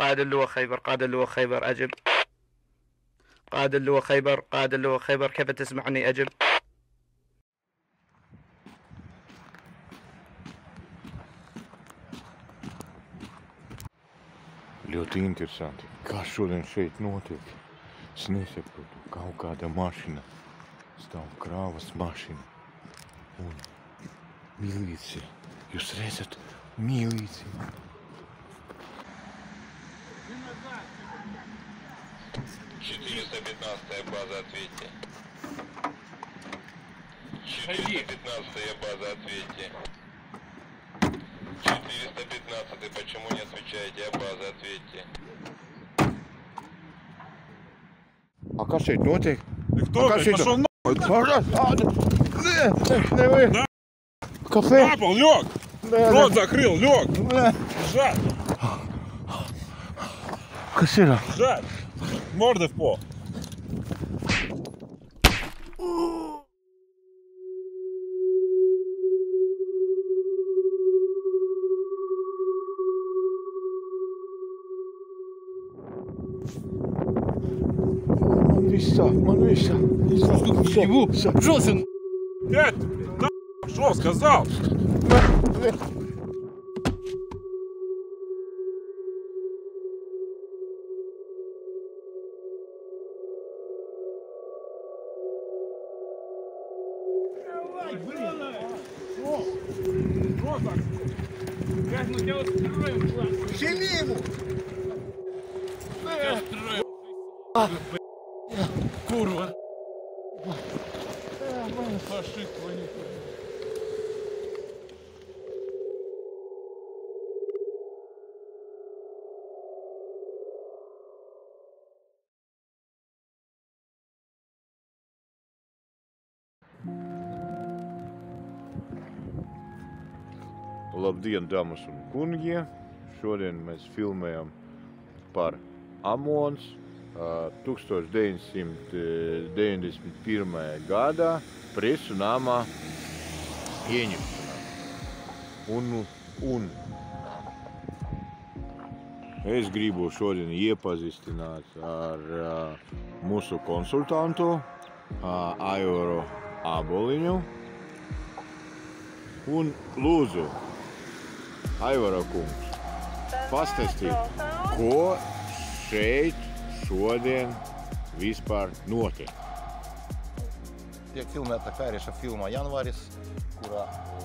قائد اللواء خيبر قائد اللواء خيبر أجب قائد اللواء خيبر قائد اللواء خيبر كيف تسمعني أجب Ļoti interesanti. Kas šodien šeit notiek? Es nesaprotu. Kaut kāda mašīna stāv krāvas mašīna. Un milīcija. Jūs redzat, milīcija. 415 база, ответьте. 415 база, ответьте. 415 почему не отвечаете, а база, ответьте. А кашей ну Ты кто, а блядь, пошел нахуй? Да. Кафе. На пол, лег. Рот закрыл, лег. Лежать кашира. Жаль. Морда в пол. Манвиша, манвиша. Все, все. Жестко, блядь. Да, что сказал? Блядь. Жми ему! Курва! Фашист, вы не Labdien, dāmas un kungi! Šodien mēs filmējam par Amons ā, 1991. gadā presu namā ieņemšanā. Un, un es gribu šodien iepazīstināt ar mūsu konsultantu Aivaru Aboliņu. Un lūdzu, Aivara kungs, pastāstīt, ko šeit šodien vispār notiek. Tiek filmēta Kairieša filma Janvāris, kurā uh,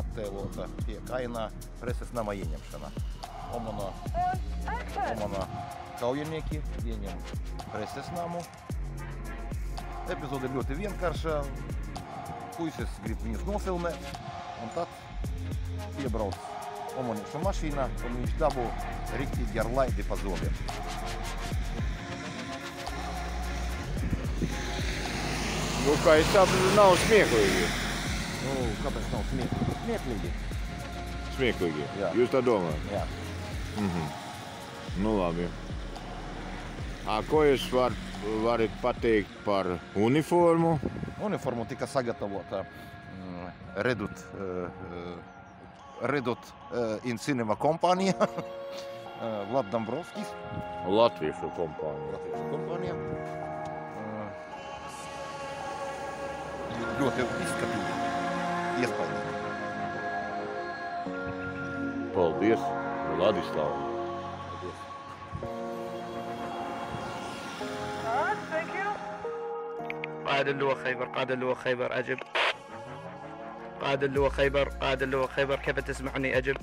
attēlota tiek ainā preses nama ieņemšana. Omana, omana kaujinieki ieņem preses namu. Epizode ļoti vienkārša. Puisis grib viņus nofilmēt, un tad piebrauc omaniešu mašīnā, un viņš dabū riktīgi ar laidi pa zobiem. Nu, kā es saprotu, nav smieklīgi. Nu, kāpēc nav smieklīgi? Smieklīgi. Smieklīgi. Jā. Jūs tā domājat? Jā. Mhm. Nu, labi. A, ko jūs var, varat pateikt par uniformu? Uniformu tika sagatavota mm, Redut, uh, uh, Redut uh, in Cinema kompānija. uh, Vlad Dombrovskis, Latviešu kompānija. latviešu kompānija. Uh, ļoti izskatīgi, iespaidīgi. Paldies, Ladislav. قائد اللواء خيبر قائد اللواء خيبر أجب قائد اللواء خيبر قائد اللواء خيبر كيف تسمعني أجب